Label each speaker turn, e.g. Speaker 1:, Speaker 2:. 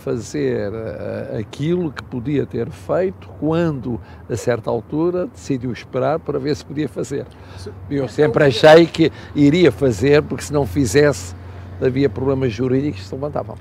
Speaker 1: fazer eh, eh, aquilo que podia ter feito quando, a certa altura, decidiu esperar para ver se podia fazer. Eu sempre achei que iria fazer, porque se não fizesse, havia problemas jurídicos que se levantavam.